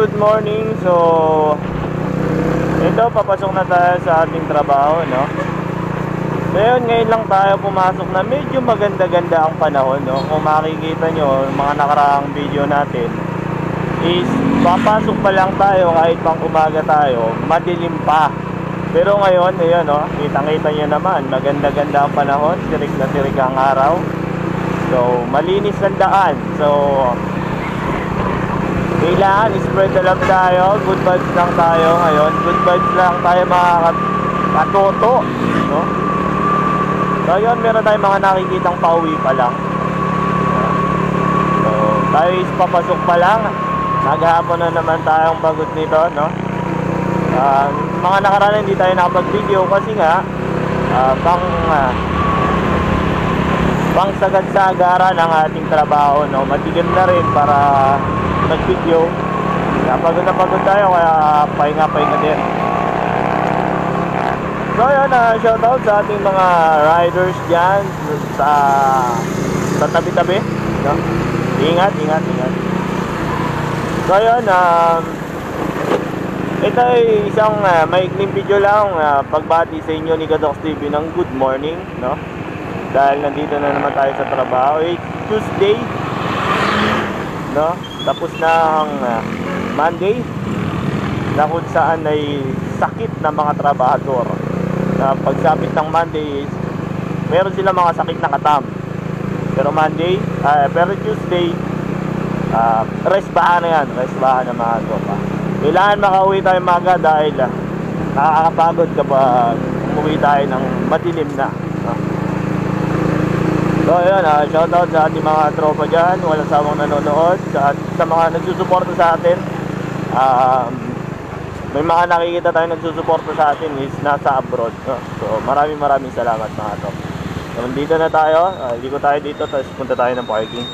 good morning. So, ito, papasok na tayo sa ating trabaho, no? Ngayon, ngayon lang tayo pumasok na medyo maganda-ganda ang panahon, no? Kung makikita nyo, mga nakaraang video natin, is papasok pa lang tayo kahit pang umaga tayo, madilim pa. Pero ngayon, ayan, no? Kitang-kita nyo naman, maganda-ganda ang panahon, tirik na tirik ang araw. So, malinis ang daan. So, kailangan spread the love tayo. Good vibes lang tayo ngayon. Good vibes lang tayo mga kat- katoto. No? So yun, meron tayong mga nakikitang pauwi pa lang. So, tayo is papasok pa lang. Naghahapon na naman tayong bagot nito, no? Ah, mga nakaraan hindi tayo nakapag-video kasi nga ah, pang ah, pang sagad-sagara ng ating trabaho, no? Matikim na rin para mag-video. Kaya pagod na pagod tayo, kaya pahinga-pahinga din. So yun, uh, shoutout sa ating mga riders dyan sa sa tabi-tabi. No? Ingat, ingat, ingat. So yun, um, ito ay isang uh, maikling video lang uh, pagbati sa inyo ni Gadox TV ng good morning. No? Dahil nandito na naman tayo sa trabaho. It's Tuesday. No? Tapos na ang uh, Monday na kung saan ay sakit ng mga trabahador na pagsapit ng Monday is meron sila mga sakit na katam pero Monday ah, pero Tuesday uh, rest bahan na yan rest bahan na mga tropa kailangan makauwi tayo maga dahil ah, nakakapagod kapag umuwi tayo ng madilim na? So ayun uh, shout out sa ating mga tropa dyan walang sawang nanonood sa, sa mga nagsusuporta sa atin um, may mga nakikita tayo nagsusuporta sa atin is nasa abroad. No? So maraming maraming salamat mga top. So nandito na tayo, uh, liko tayo dito tapos punta tayo ng parking.